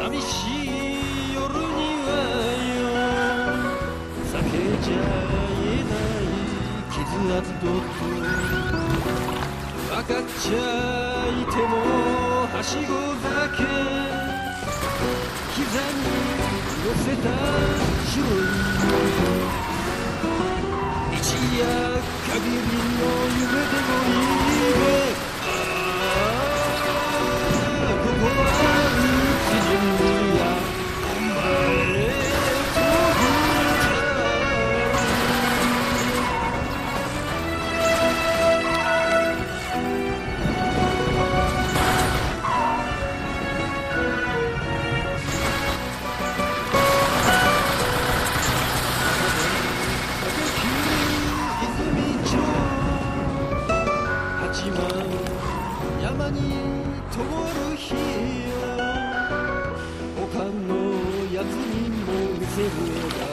寂しい夜にはよ避けちゃいない。傷跡と分かっちゃいてもはしごだけ膝に乗せた白い一夜限りの夢でもいいべ灯る日や他のやつにも見せる